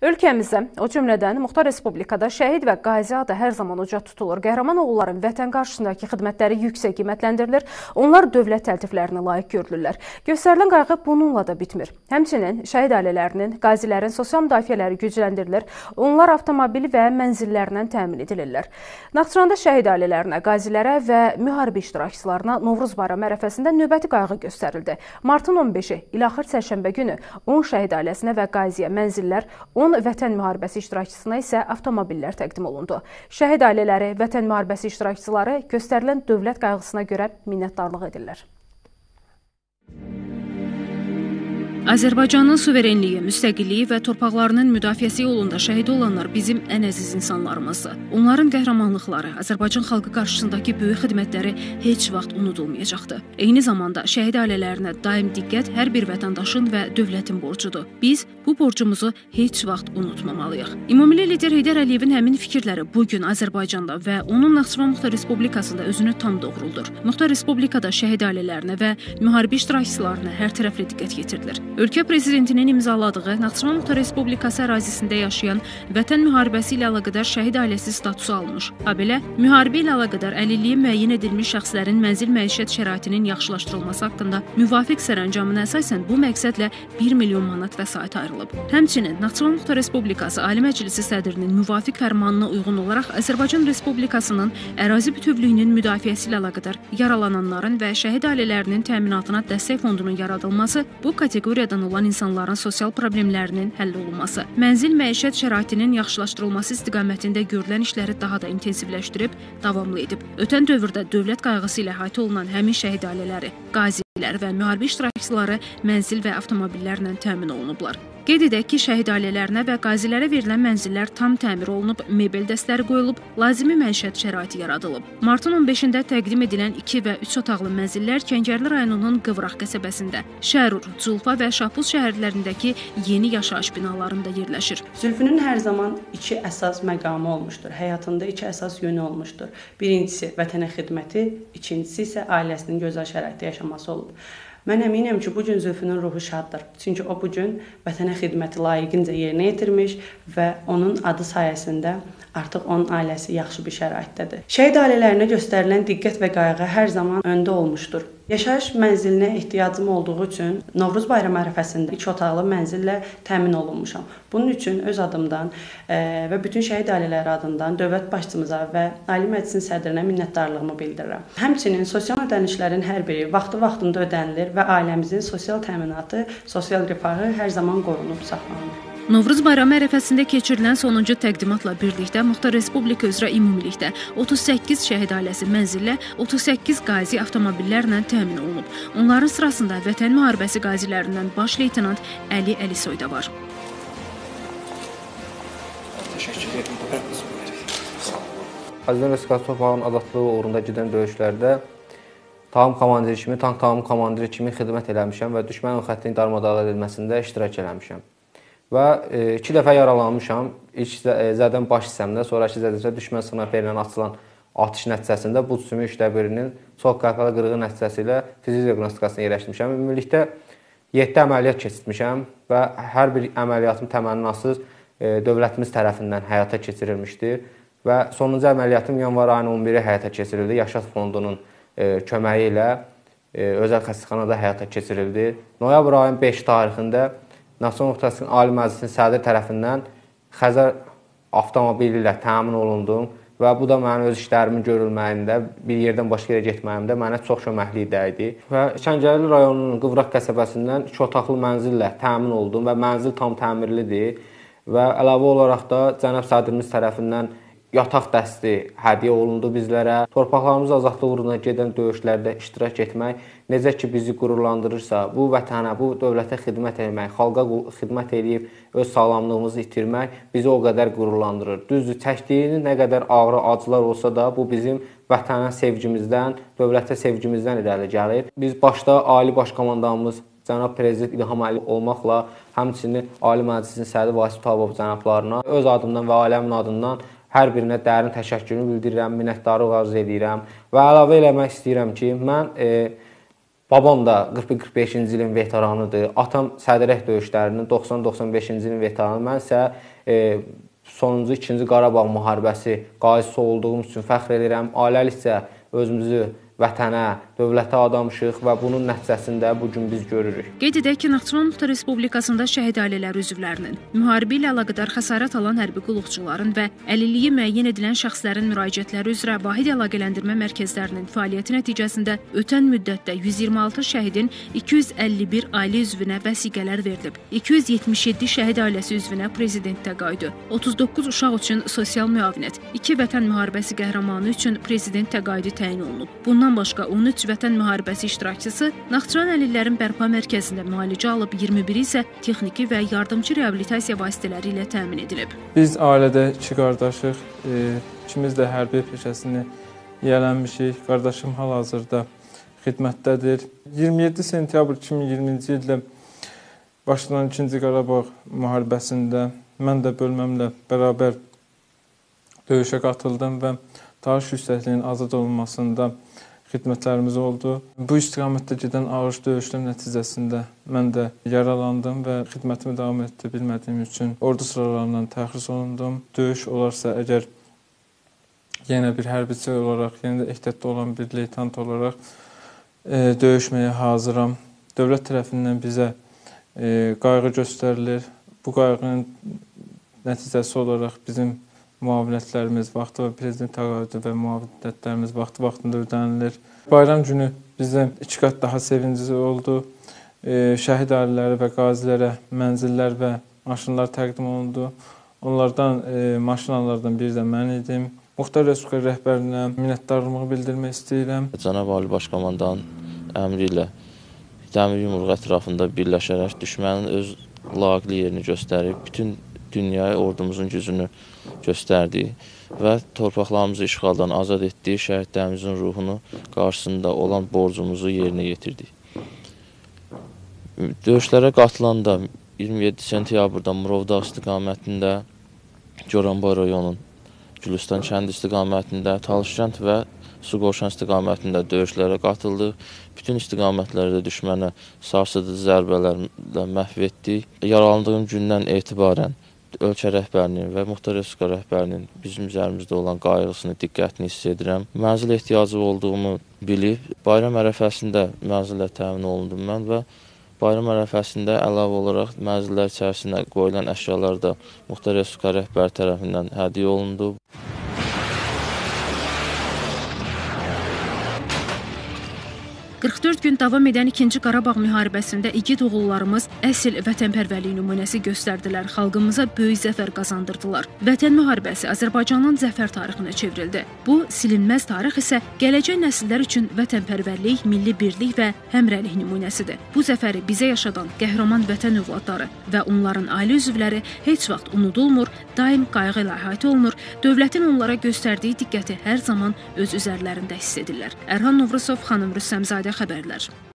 Ölkəmizdə, o cümlədən Muxtar Respublikada şəhid və qazi adı hər zaman uca tutulur. Qəhrəman oğulların vətən qarşısındakı xidmətləri yüksək qiymətləndirilir. Onlar dövlət təltiflərinə layiq görülürlər. Göstərilən qayğı bununla da bitmir. Həmçinin şəhid ailələrinin, qazilərin sosial müdafiələri gücləndirilir. Onlar avtomobil və mənzillərindən təmin edilirlər. Naxçıvanda şəhid ailələrinə, qazilərə və müharibə iştirakçılarına Novruz bayramı ərəfəsində növbəti qayğı göstərildi. Martın 15-i ilaxır çərşənbə günü 10 şəhid ailəsinə və qaziyə mənzillər, 10 Vətən müharibəsi iştirakçısına isə avtomobillər təqdim olundu. Şəhid ailələri, Vətən müharibəsi iştirakçıları göstərilən dövlət qayğısına görə minnətdarlıq edirlər. Azərbaycanın suverenliyi, müstəqilliyi və torpaqlarının müdafiəsi yolunda şəhid olanlar bizim ən əziz insanlarımızdır. Onların qəhrəmanlıqları, Azərbaycan xalqı qarşısındakı böyük xidmətləri heç vaxt unudulmayacaqdır. Eyni zamanda şəhid ailələrinə daim diqqət hər bir vətəndaşın və dövlətin borcudur. Biz bu borcumuzu heç vaxt unutmamalıyıq. Ümummilli lider Heydər Əliyevin həmin fikirləri bu gün Azərbaycanda və onun Naxçıvan Muxtar Respublikasında özünü tam doğruldur. Muxtar Respublikada şəhid ailələrinə və müharibə iştirakçılarına hər tərəfli diqqət yetirilir. Ölkə prezidentinin imzaladığı Naxçıvan Muxtar Respublikası ərazisində yaşayan Vətən müharibəsi ilə əlaqədar şəhid ailəsi statusu almış. Habelə müharibə ilə əlaqədar əlilliyi müəyyən edilmiş şəxslərin mənzil məişət şəraitinin yaxşılaşdırılması haqqında müvafiq sərəncamına əsasən bu məqsədlə 1 milyon manat vəsait ayrılıb. Həmçinin Naxçıvan Muxtar Respublikası Ali Məclisi sədrinin müvafiq fərmanına uyğun olaraq Azərbaycan Respublikasının ərazi bütövlüyünün müdafiəsi ilə əlaqədar yaralananların və şəhid ailələrinin təminatına dəstək fondunun yaradılması bu kateqoriyada əlaqədən olan insanların sosial problemlərinin həll olunması, mənzil məişət şəraitinin yaxşılaşdırılması istiqamətində görülən işləri daha da intensivləşdirib davamlı edib. Ötən dövrdə dövlət qayğısı ilə əhatə olunan həmin şəhid ailələri, qazilər və müharibə iştirakçıları mənzil və avtomobillərlə təmin olunublar. Qeyd edək ki, şəhid ailələrinə və qazilərə verilən mənzillər tam təmir olunub, mebel dəstləri qoyulub, lazımi məişət şəraiti yaradılıb. Martın 15-də təqdim edilən 2 və 3 otaqlı mənzillər Kəngərli rayonunun Qıvraq qəsəbəsində, Şərur, Culfa və Şapuz şəhərlərindəki yeni yaşayış binalarında yerləşir. Zülfünün hər zaman iki əsas məqamı olmuşdur. Həyatında iki əsas yönü olmuşdur. Birincisi vətənə xidməti, ikincisi isə ailəsinin gözəl şəraitdə yaşaması olub. Mən əminəm ki, bu gün Zülfünün ruhu şaddır. Çünki o bu gün vətənə xidməti layiqincə yerinə yetirmiş və onun adı sayəsində artıq onun ailəsi yaxşı bir şəraitdədir. Şəhid ailələrinə göstərilən diqqət və qayğı hər zaman öndə olmuşdur. Yaşayış mənzilinə ehtiyacım olduğu üçün Novruz bayramı ərəfəsində 2 otaqlı mənzillə təmin olunmuşam. Bunun üçün öz adımdan e, və bütün şəhid ailələri adından dövlət başçımıza və Ali Məclisin sədrinə minnətdarlığımı bildirirəm. Həmçinin sosial ödənişlərin hər biri vaxtı-vaxtında ödənilir və ailəmizin sosial təminatı, sosial rifahı hər zaman qorunub saxlanılır. Novruz bayramı ərəfəsində keçirilən sonuncu təqdimatla birlikdə Muxtar Respublika üzrə ümumilikdə 38 şəhid ailəsi mənzillə 38 qazi avtomobillərlə təmin olunub. Onların sırasında Vətən müharibəsi qazilərindən baş leytenant Əli Əlisoy da var. Azərbaycan Respublikası torpağının azadlığı uğrunda gedən döyüşlərdə Tam komandiri kimi, tank tamam komandiri kimi xidmət eləmişəm və düşmənin xəttinin darmadağın edilməsində iştirak eləmişəm və 2 e, dəfə yaralanmışam. İlk e, zədən baş hissəmdə, sonrakı zədəsə düşmən snayperi ilə açılan atış nəticəsində buz sümük üçdə birinin sol qəlpəli qırığı nəticəsilə fizik diaqnostikasına yerləşdirmişəm. Ümumilikdə 7 əməliyyat keçirmişəm və hər bir əməliyyatım təmənnasız e, dövlətimiz tərəfindən həyata keçirilmişdir və sonuncu əməliyyatım yanvar ayının 11-i həyata keçirildi. Yaşad fondunun köməyi ilə özəl xəstəxanada həyata keçirildi. Noyabr ayının 5 tarixində Naxçıvan Muxtar Ali Məclisinin sədri tərəfindən Xəzər avtomobili ilə təmin olundum və bu da mənim öz işlərimin görülməyində, bir yerdən başqa yerə getməyimdə mənə çox köməklik idi. Və Kəngərli rayonunun Qıvraq qəsəbəsindən 2 otaqlı mənzillə təmin oldum və mənzil tam təmirlidir və əlavə olaraq da cənab sədrimiz tərəfindən yataq dəsti hədiyyə olundu bizlərə. Torpaqlarımız azadlıq uğruna gedən döyüşlərdə iştirak etmək necə ki bizi qürurlandırırsa, bu vətənə, bu dövlətə xidmət etmək, xalqa xidmət edib öz sağlamlığımızı itirmək bizi o qədər qürurlandırır. Düzdür, çəkdiyiniz nə qədər ağrı, acılar olsa da bu bizim vətənə sevgimizdən, dövlətə sevgimizdən irəli gəlir. Biz başda Ali Baş Komandanımız cənab prezident İlham Əliyev olmaqla həmçinin Ali Məclisin sədri Vasif Tabov cənablarına öz adımdan və ailəmin adından Hər birinə dərin təşəkkürümü bildirirəm, minnətdarlıq arzu edirəm və əlavə eləmək istəyirəm ki, mən e, Babam da 41-45-ci ilin veteranıdır. Atam Sədrək döyüşlərinin 90-95-ci ilin veteranı. Mən isə e, sonuncu 2-ci Qarabağ müharibəsi qazisi olduğum üçün fəxr edirəm. Ailəlikcə özümüzü vətənə, dövlətə adamışıq və bunun nəticəsində bu gün biz görürük. Qeyd edək ki, Naxçıvan Muxtar Respublikasında şəhid ailələri üzvlərinin, müharibə ilə əlaqədar xəsarət alan hərbi qulluqçuların və əlilliyi müəyyən edilən şəxslərin müraciətləri üzrə vahid əlaqələndirmə mərkəzlərinin fəaliyyəti nəticəsində ötən müddətdə 126 şəhidin 251 ailə üzvünə vəsiqələr verilib. 277 şəhid ailəsi üzvünə prezident təqaüdü, 39 uşaq üçün sosial müavinət, 2 vətən müharibəsi qəhrəmanı üçün prezident təqaüdü təyin olunub. Bundan başqa 13 vətən müharibəsi iştirakçısı Naxçıvan əlillərin bərpa mərkəzində müalicə alıb, 21-i isə texniki və yardımçı reabilitasiya vasitələri ilə təmin edilib. Biz ailədə iki qardaşıq, e, ikimiz də hərbi peşəsini yiyələnmişik. Qardaşım hal-hazırda xidmətdədir. 27 sentyabr 2020-ci ildə başlanan 2-ci Qarabağ müharibəsində mən də bölməmlə bərabər döyüşə qatıldım və Tarix yüksəkliyinin azad olunmasında xidmətlərimiz oldu. Bu istiqamətdə gedən ağır döyüşlər nəticəsində mən də yaralandım və xidmətimi davam etdirə bilmədiyim üçün ordu sıralarından təxris olundum. Döyüş olarsa əgər yenə bir hərbiçi olaraq, yenə də ehtiyatda olan bir leytant olaraq e, döyüşməyə hazıram. Dövlət tərəfindən bizə e, qayğı göstərilir. Bu qayğının nəticəsi olaraq bizim müavinətlərimiz vaxtı və prezident təqaüdü və müavinətlərimiz vaxtı-vaxtında ödənilir. Bayram günü bizə iki qat daha sevincli oldu. Şəhid ailələri və qazilərə mənzillər və maşınlar təqdim olundu. Onlardan maşın alanlardan biri də mən idim. Muxtar Respublika rəhbərinə minnətdarlığımı bildirmək istəyirəm. Cənab Ali Baş Komandanın əmri ilə dəmir yumruq ətrafında birləşərək düşmənin öz layiqli yerini göstərib bütün dünyaya ordumuzun gücünü göstərdiyi və torpaqlarımızı işğaldan azad etdiyi şəhidlərimizin ruhunu qarşısında olan borcumuzu yerinə yetirdik. Döyüşlərə qatılanda 27 sentyabrda Murovdağ istiqamətində Goranboy rayonunun Gülüstan kənd istiqamətində, Talışkənd və Suqovşan istiqamətində döyüşlərə qatıldıq. Bütün istiqamətlərdə düşmənə sarsıdıcı zərbələrlə məhv etdik. Yaralandığım gündən etibarən ölkə rəhbərinin və Muxtar Respublika rəhbərinin bizim üzərimizdə olan qayğısını, diqqətini hiss edirəm. Mənzil ehtiyacı olduğumu bilib, bayram ərəfəsində mənzillə təmin olundum mən və bayram ərəfəsində əlavə olaraq mənzillər içərisinə qoyulan əşyalar da Muxtar Respublika rəhbəri tərəfindən hədiyyə olundu. 44 gün davam edən 2-ci Qarabağ müharibəsində igid oğullarımız əsl vətənpərvərlik nümunəsi göstərdilər, xalqımıza böyük zəfər qazandırdılar. Vətən müharibəsi Azərbaycanın zəfər tarixinə çevrildi. Bu silinməz tarix isə gələcək nəsillər üçün vətənpərvərlik, milli birlik və həmrəylik nümunəsidir. Bu zəfəri bizə yaşadan qəhrəman vətən övladları və onların ailə üzvləri heç vaxt unudulmur, daim qayğı ilə əhatə olunur, dövlətin onlara göstərdiyi diqqəti hər zaman öz üzərlərində hiss edirlər. Ərhan Novruzov, xanım Rüstəmzadə xəbərlər.